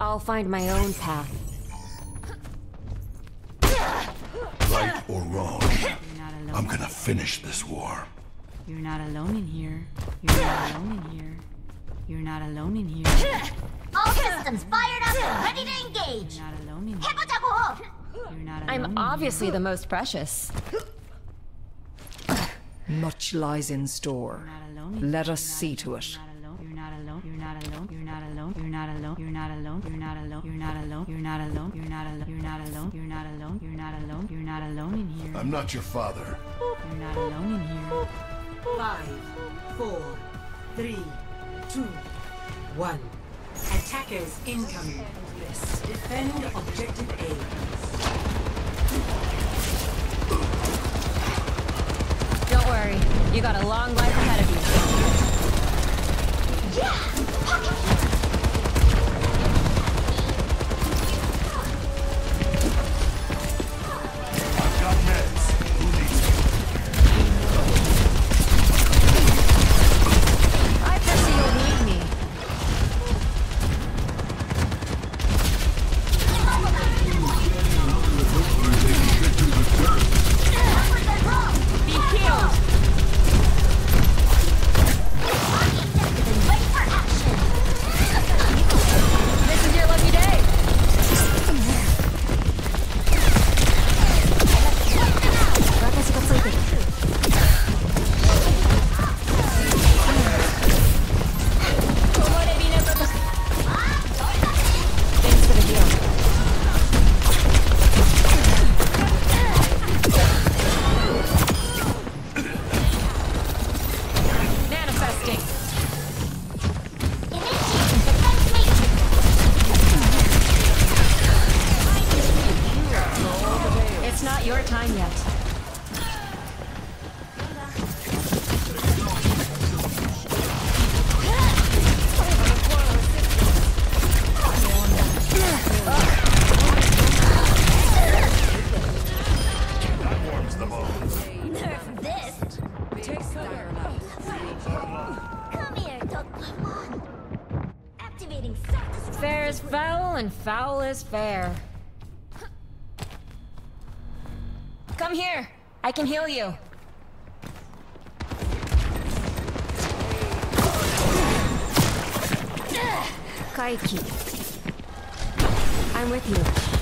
I'll find my own path. Right or wrong, I'm gonna finish this war. You're not alone in here. You're not alone in here. You're not alone in here. All systems fired up ready to engage. You're not alone in here. Not alone I'm obviously the most precious. Much lies in store. Let us see to it. You're not alone. You're not alone. You're not alone. You're not alone. You're not alone. You're not alone. You're not alone. You're not alone. You're not alone. You're not alone. You're not alone. You're not alone. You're not alone You're not alone in here. I'm not your father. You're not alone in here. Five, four, three, two, one. Attackers incoming. Defend objective A. Don't worry, you got a long life ahead of you. I've Activating self-destruct. Fair is foul and foul is fair. Come here. I can heal you. Kaiki. I'm with you.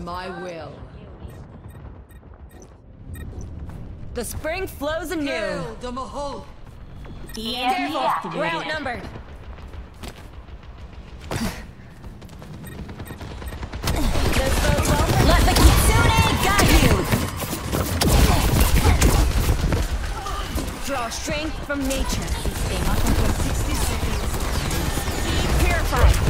To my will. The spring flows anew. Kill the Mahol. Careful, we're outnumbered. This bodes well for- Let the Kitsune guide you! Draw strength from nature. Purify. My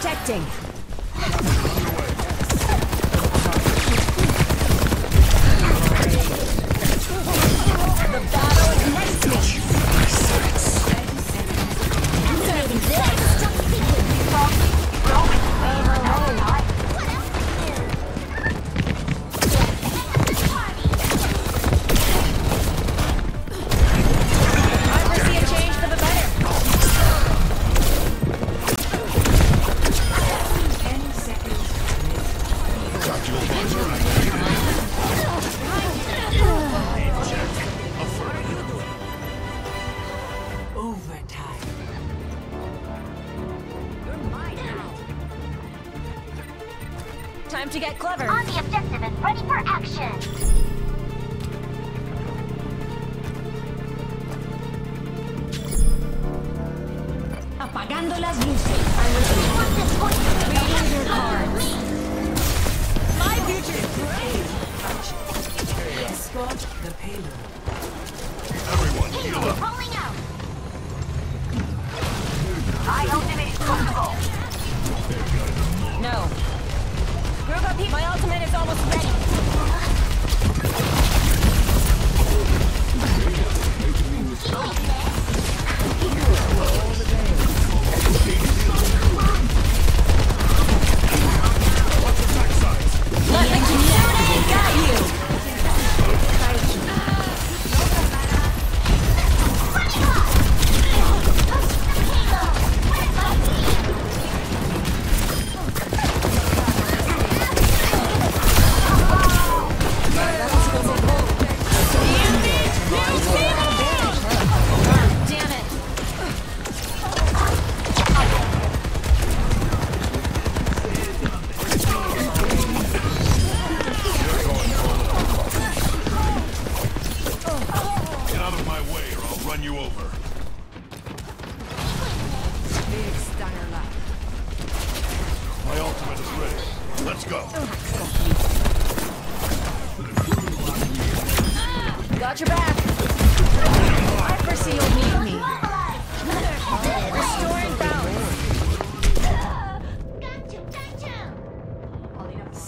Protecting.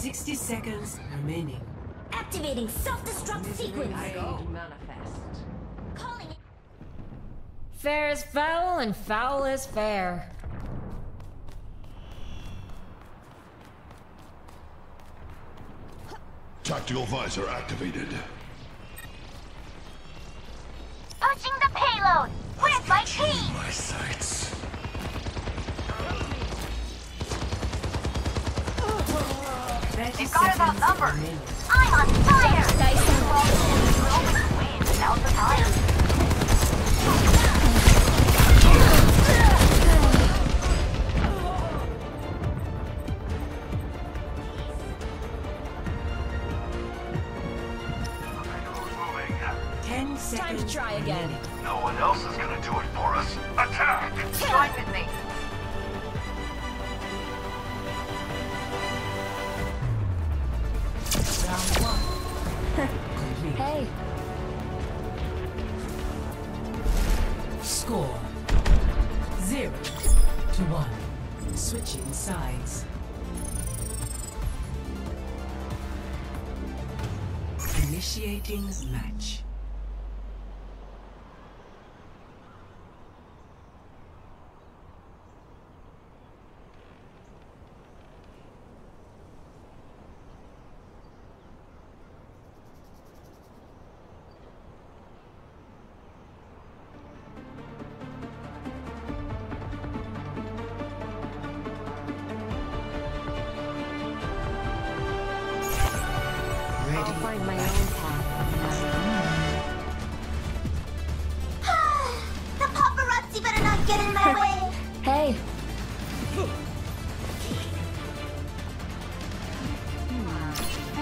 60 seconds remaining. Activating self-destruct sequence. Manifest. Calling it. Fair is foul and foul is fair. Tactical visor activated. Thirty seconds remaining. I'm on fire. Dyson. Without the fire. Switching sides. Initiating match.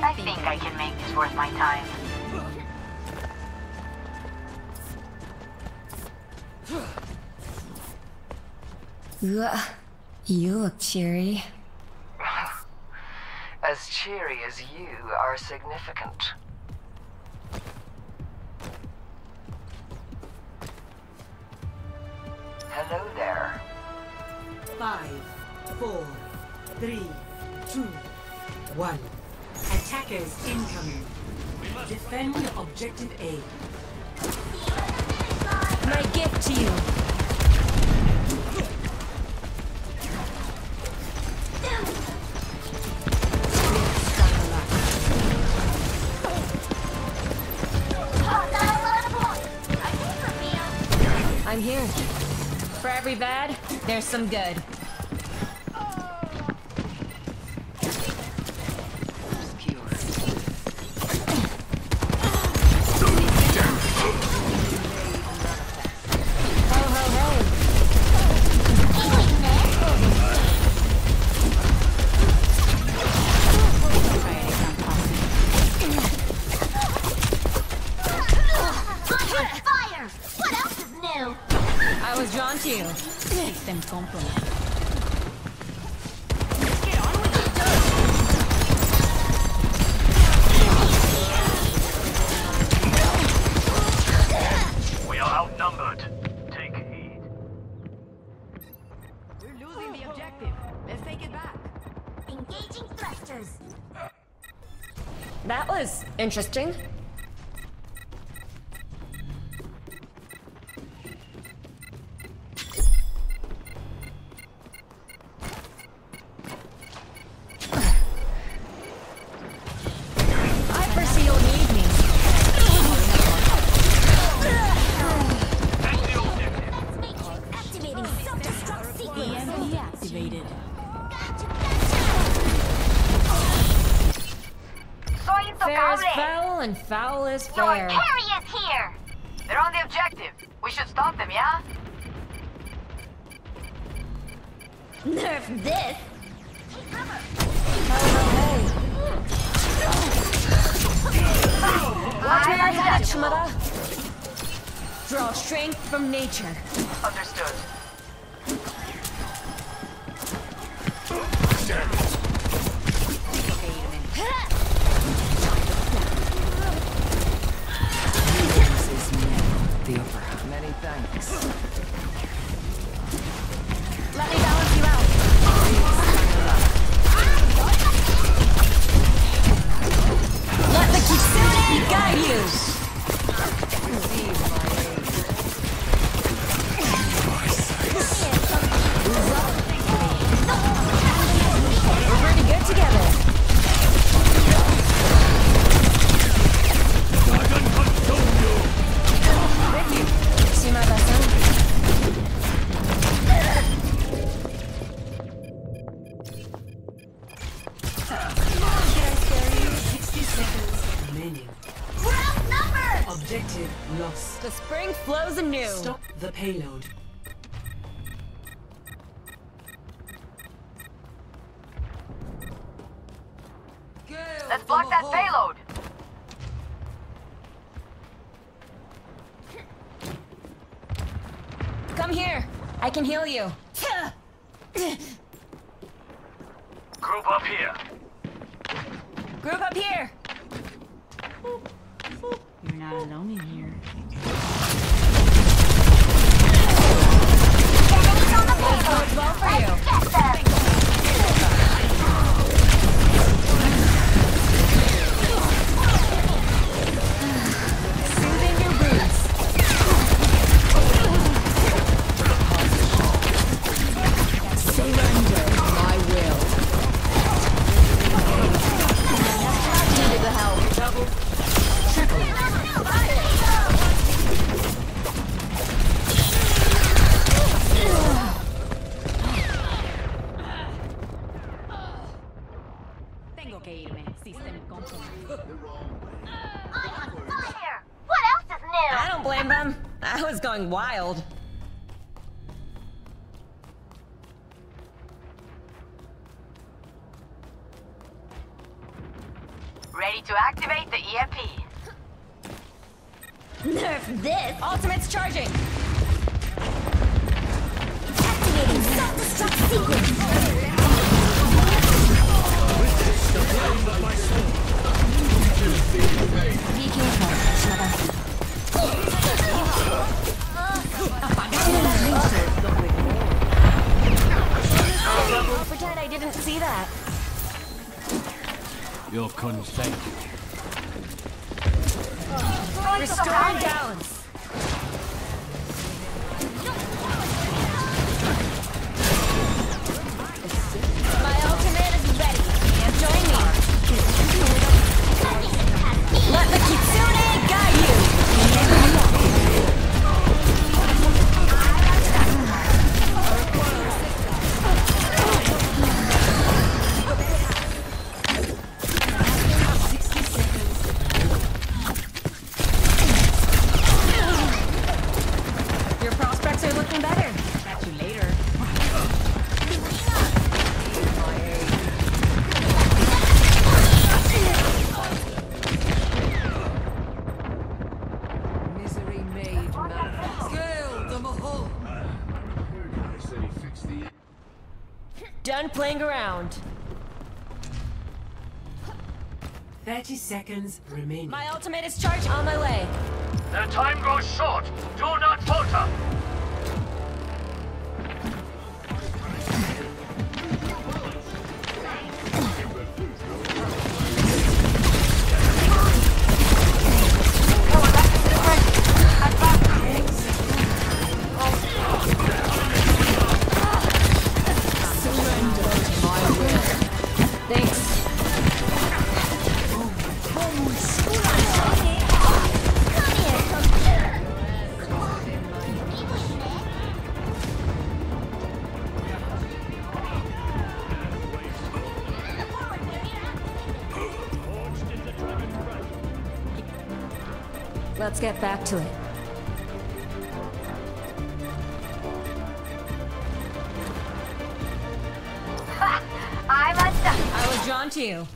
I think I can make this worth my time. Ugh. You look cheery. As cheery as you are significant. Hello there. Five, four, three, two, one. Attackers incoming. Defend your objective A. My gift to you. I'm here. For every bad, there's some good. Interesting. And foul is Your fair. carry is here. They're on the objective. We should stop them, yeah? Nerf this. Watch where you're headed, Shimada. Draw strength from nature. Understood. The thanks. Let me balance you out. Let the Kitsune guide you. Objective lost. The spring flows anew. Stop the payload. Let's block that payload. Come here. I can heal you. Group up here. Group up here. You're not alone in here. Wild. Ready to activate the EMP. Nerf this. Ultimate's charging. Activating self-destruct sequence. Be careful. I didn't see that. Your consent. Restoring balance. Playing around. 30 seconds remaining. My ultimate is charged on my way. The time grows short. Do Let's get back to it. I'm undone. I was drawn to you.